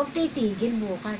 Huwag titigil bukas.